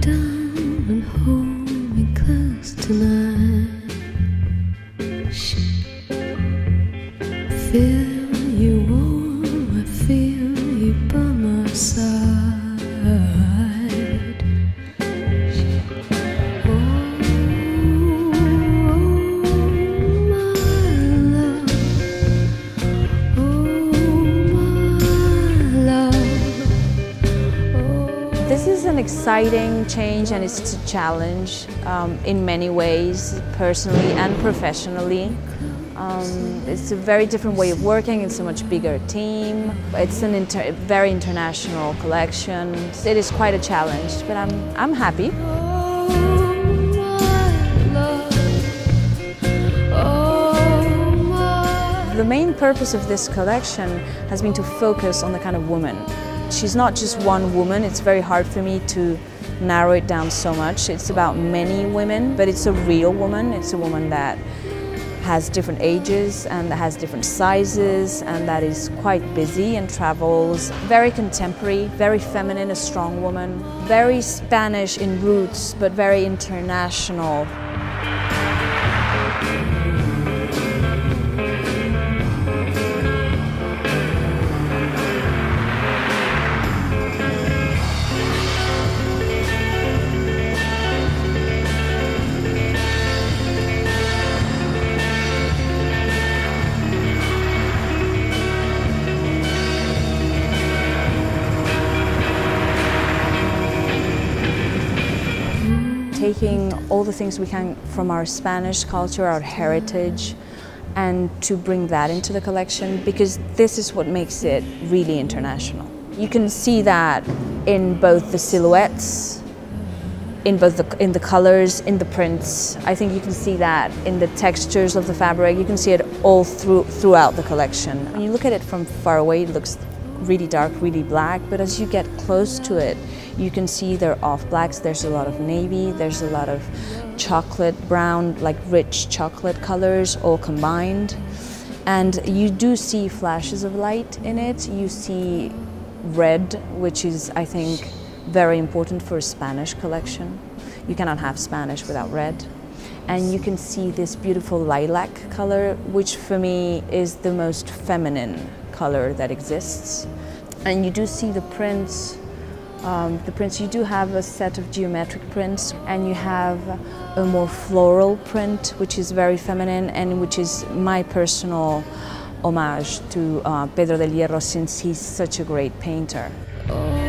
down and hold me close tonight. Feel exciting change and it's a challenge um, in many ways, personally and professionally. Um, it's a very different way of working, it's a much bigger team. It's a inter very international collection. It is quite a challenge, but I'm, I'm happy. The main purpose of this collection has been to focus on the kind of woman. She's not just one woman, it's very hard for me to narrow it down so much. It's about many women, but it's a real woman. It's a woman that has different ages and that has different sizes and that is quite busy and travels. Very contemporary, very feminine, a strong woman. Very Spanish in roots, but very international. Taking all the things we can from our Spanish culture, our heritage, and to bring that into the collection because this is what makes it really international. You can see that in both the silhouettes, in both the, in the colors, in the prints. I think you can see that in the textures of the fabric. You can see it all through, throughout the collection. When you look at it from far away, it looks really dark, really black, but as you get close to it, you can see they're off blacks. There's a lot of navy, there's a lot of chocolate brown, like rich chocolate colors all combined. And you do see flashes of light in it. You see red, which is, I think, very important for a Spanish collection. You cannot have Spanish without red. And you can see this beautiful lilac color, which for me is the most feminine color that exists. And you do see the prints um, the prints, you do have a set of geometric prints and you have a more floral print which is very feminine and which is my personal homage to uh, Pedro del Hierro since he's such a great painter. Oh.